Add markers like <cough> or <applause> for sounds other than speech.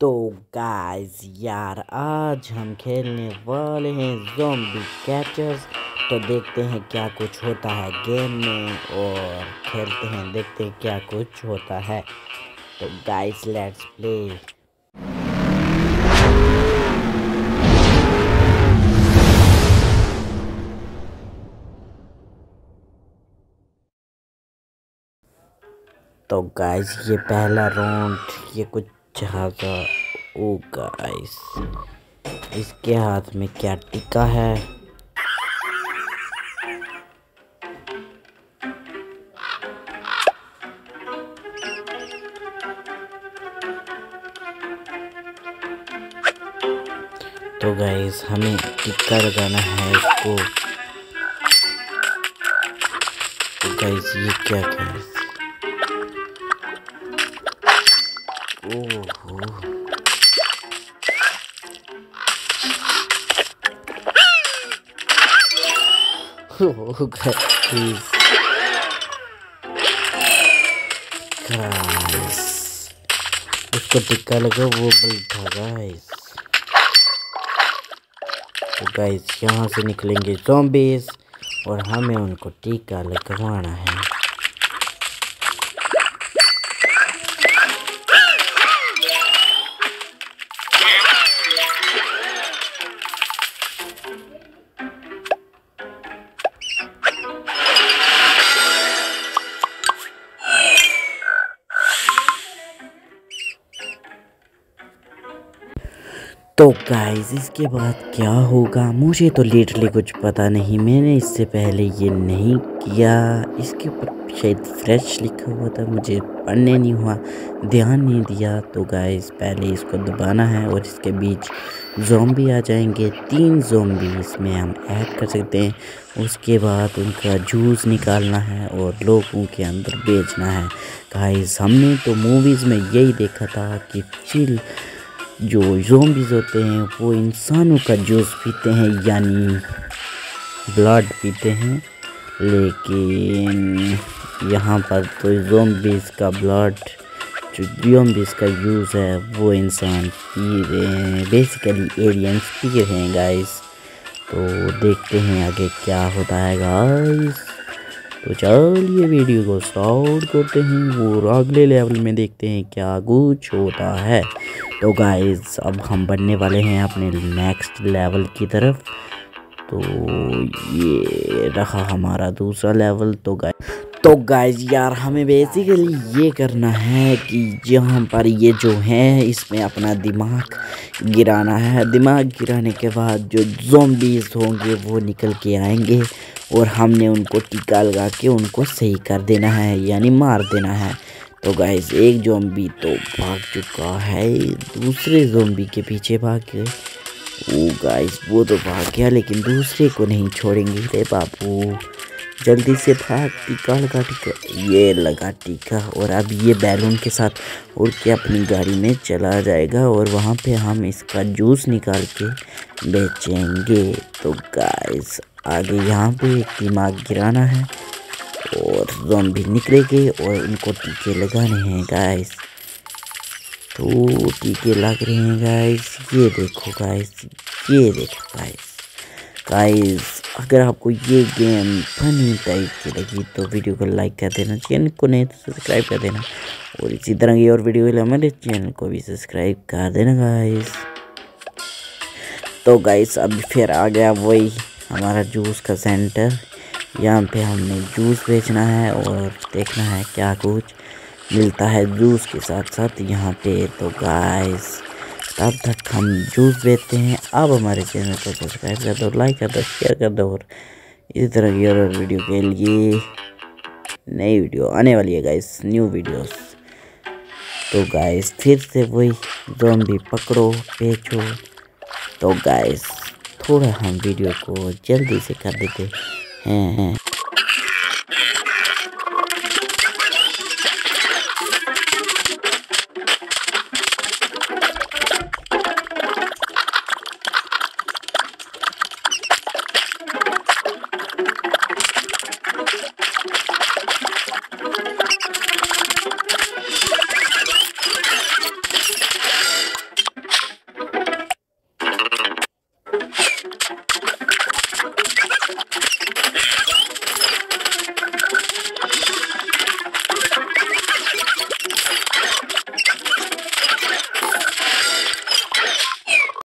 तो गाइस यार, आज हम खेलने वाले हैं ज़ॉम्बी कैचर्स तो देखते हैं क्या कुछ होता है गेम में और खेलते हैं, देखते हैं क्या कुछ होता है। तो गाइस लेट्स प्ले तो गाइस ये पहला राउंड ये कुछ जहाजा ओ गाइस इसके हाथ में क्या टिका है? तो गाइस हमें टिक्का लगाना है इसको। तो गाइस ये क्या गाइस <laughs> उसको टिक्का लगा, वो बल था गाइस तो गाइस यहाँ से निकलेंगे जॉम्बीज और हमें उनको टीका लगवाना है। तो गाइस इसके बाद क्या होगा? मुझे तो लिटरली कुछ पता नहीं। मैंने इससे पहले ये नहीं किया। इसके ऊपर शायद फ्रेश लिखा हुआ था। मुझे पढ़ने नहीं हुआ, ध्यान नहीं दिया। तो गाइस पहले इसको दबाना है और इसके बीच जोम्बी आ जाएँगे। तीन जोम्बी इसमें हम ऐड कर सकते हैं। उसके बाद उनका जूस निकालना है और लोगों के अंदर बेचना है। गाइस हमने तो मूवीज़ में यही देखा था कि चिल जो जोम्बिस होते हैं, वो इंसानों का जूस पीते हैं, यानी ब्लड पीते हैं। लेकिन यहाँ पर तो जोम्बिस का ब्लड जो जोम्बिस का यूज़ है, वो इंसान पी रहे हैं। बेसिकली एलियंस पी रहे हैं गाइस तो देखते हैं आगे क्या होता है गाइस तो चलिए वीडियो को स्टार्ट करते हैं और अगले लेवल में देखते हैं क्या कुछ होता है। तो गाइस अब हम बनने वाले हैं अपने नेक्स्ट लेवल की तरफ़। तो ये रहा हमारा दूसरा लेवल तो गाइस तो गाइज़ यार, हमें बेसिकली ये करना है कि यहाँ पर ये जो है, इसमें अपना दिमाग गिराना है। दिमाग गिराने के बाद जो जोम्बीज होंगे, वो निकल के आएँगे। और हमने उनको टीका लगा के उनको सही कर देना है, यानी मार देना है। तो गाइस एक जोम्बी तो भाग चुका है, दूसरे जोम्बी के पीछे भाग के। ओ गाइस वो तो भाग गया, लेकिन दूसरे को नहीं छोड़ेंगे रे बाबू। जल्दी से भाग टीका लगा टीका ये लगा टीका। और अब ये बैलून के साथ उड़ के अपनी गाड़ी में चला जाएगा और वहाँ पे हम इसका जूस निकाल के बेचेंगे। तो गाइस आगे यहाँ पे एक दिमाग गिराना है और जोम्बी निकलेंगे और उनको टीके लगाने हैं गाइस तो टीके लग रहे हैं गाइस ये देखो गाइस ये देखो गाइस गाइस अगर आपको ये गेम फनी टाइप की लगी तो वीडियो को लाइक कर देना, चैनल को नहीं तो सब्सक्राइब कर देना। और इसी तरह की और वीडियो हमारे चैनल को भी सब्सक्राइब कर देना गाइस तो गाइस अभी फिर आ गया वही हमारा जूस का सेंटर यहाँ पे हमने जूस बेचना है और देखना है क्या कुछ मिलता है जूस के साथ साथ यहाँ पे। तो गाइस तब तक हम जूस बेचते हैं अब हमारे चैनल को सब्सक्राइब कर दो लाइक कर दो शेयर कर दो और इसी तरह की और वीडियो के लिए नई वीडियो आने वाली है गाइस न्यू वीडियोस तो गाइस फिर से वही जो भी पकड़ो, बेचो। तो गाइस थोड़ा हम वीडियो को जल्दी से कर देते हैं।